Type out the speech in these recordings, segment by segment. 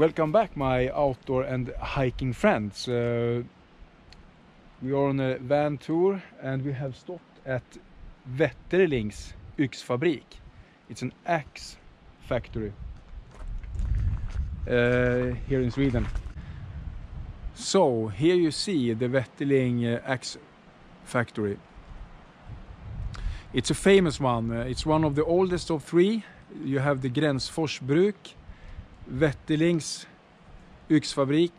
Welcome back my outdoor and hiking friends. Uh, we are on a van tour and we have stopped at Wetterlings Yxfabrik. It's an axe factory uh, here in Sweden. So here you see the Wetterling uh, axe factory. It's a famous one. Uh, it's one of the oldest of three. You have the Gränsfors Bruk, Wetterlings Yxfabrik,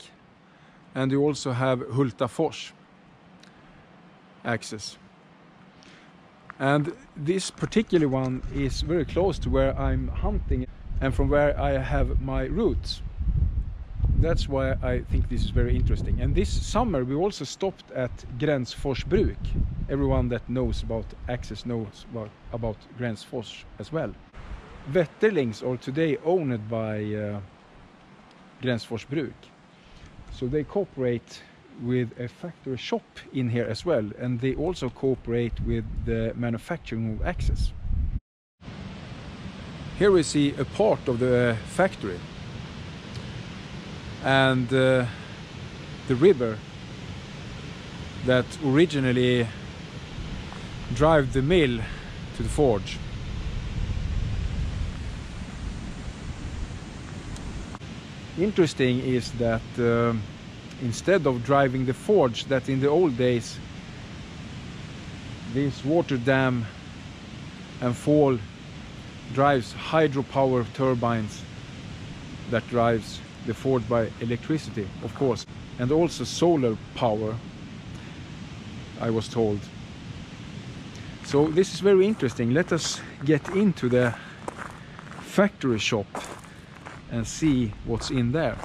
and you also have Hultafors axes. And this particular one is very close to where I'm hunting and from where I have my roots. That's why I think this is very interesting. And this summer we also stopped at Gränsfors Bruk. Everyone that knows about axes knows about, about Gränsfors as well. Wetterlings are today owned by uh, Gränsfors Bruk. So they cooperate with a factory shop in here as well and they also cooperate with the manufacturing of. Here we see a part of the factory and uh, the river that originally drive the mill to the forge. Interesting is that uh, instead of driving the forge that in the old days this water dam and fall drives hydropower turbines that drives the forge by electricity of course and also solar power I was told. So this is very interesting. Let us get into the factory shop and see what's in there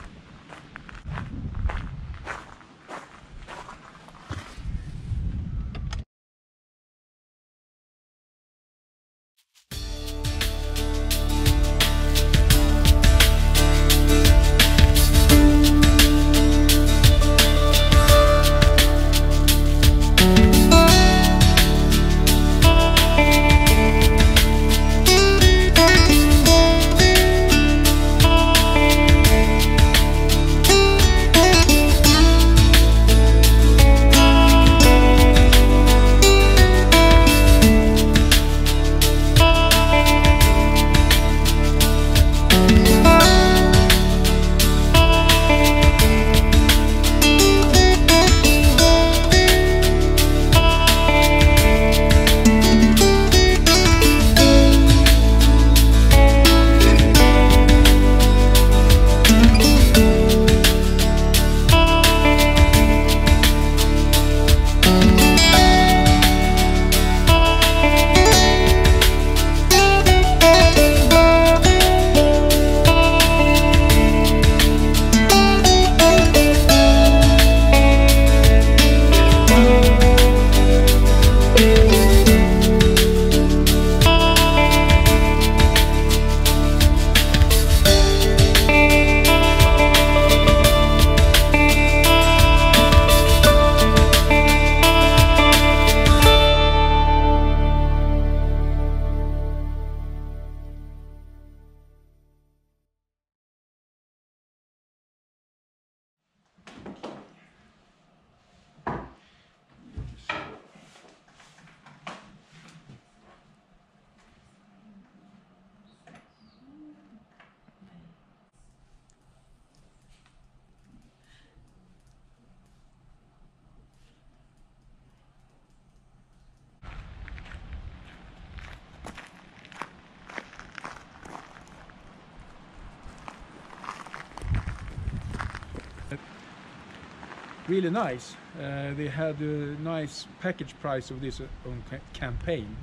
really nice. Uh, they had a nice package price of this uh, on ca campaign.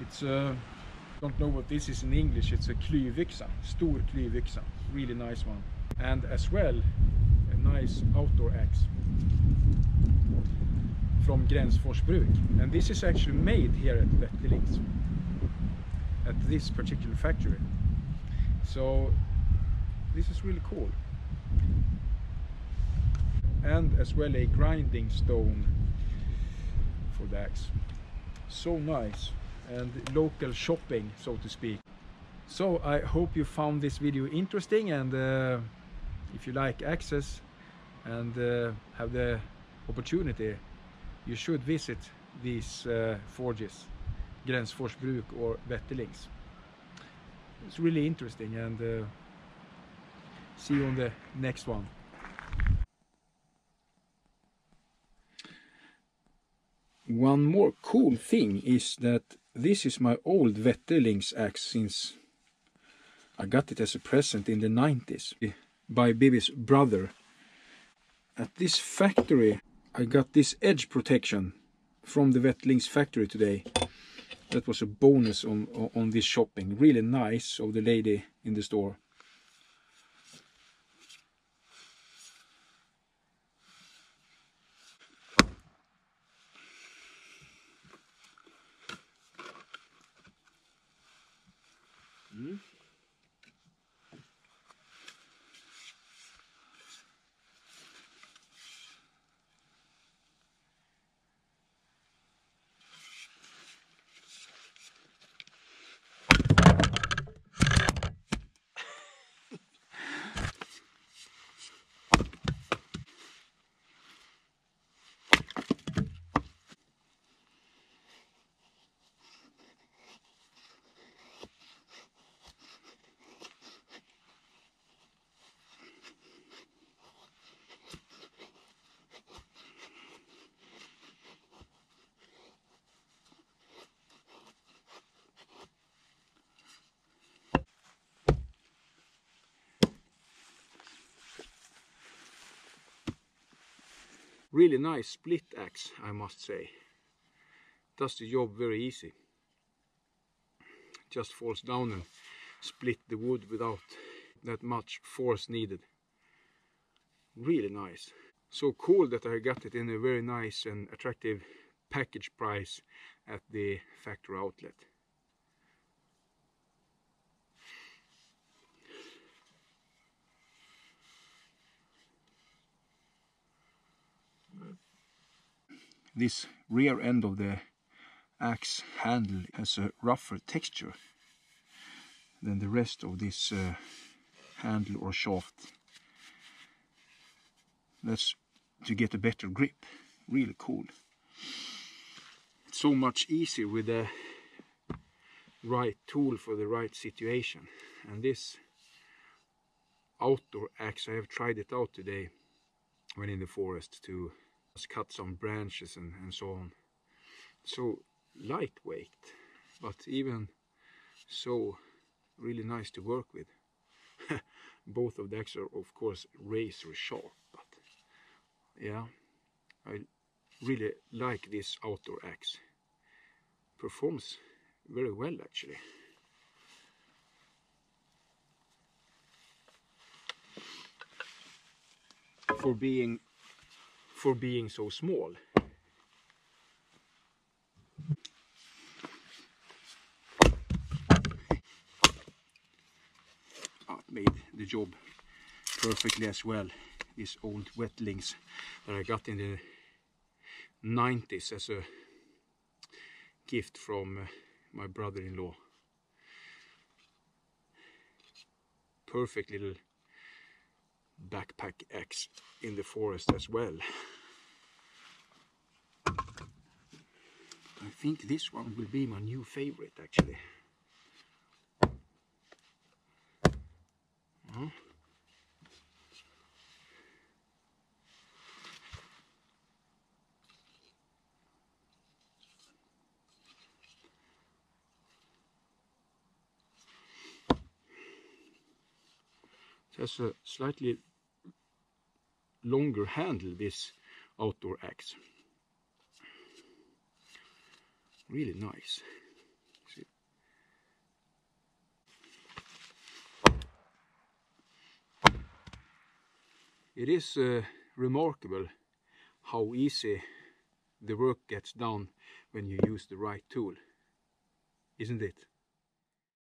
It's uh, don't know what this is in English. It's a klyvyxa, stor klyvyxa, really nice one, and as well a nice outdoor axe from Gränsfors Bruk. And this is actually made here at Wetterlings, at this particular factory. So this is really cool and as well a grinding stone for the axe so nice and local shopping so to speak so i hope you found this video interesting and uh, if you like access and uh, have the opportunity, you should visit these uh, forges, Gränsfors Bruk or Wetterlings. It's really interesting and uh, see you on the next one. One more cool thing is that this is my old Wetterlings axe since I got it as a present in the 90s by Bibi's brother. At this factory I got this edge protection from the Wetterlings factory today. That was a bonus on, on this shopping. Really nice of the lady in the store. Really nice split axe, I must say. Does the job very easy. Just falls down and split the wood without that much force needed. Really nice. So cool that I got it in a very nice and attractive package price at the factory outlet. This rear end of the axe handle has a rougher texture than the rest of this uh, handle or shaft. That's to get a better grip. Really cool. It's so much easier with the right tool for the right situation. And this outdoor axe, I have tried it out today when in the forest to cut some branches and, and so on. So lightweight, but even so really nice to work with. Both of the axes are of course razor sharp, but yeah, I really like this outdoor axe. Performs very well actually. For being for being so small. Oh, made the job perfectly as well. These old Wetterlings that I got in the 90s as a gift from uh, my brother-in-law. Perfect little backpack axe in the forest as well. I think this one will be my new favorite actually. Has a slightly longer handle this outdoor axe. Really nice. See? It is uh, remarkable how easy the work gets done when you use the right tool, isn't it?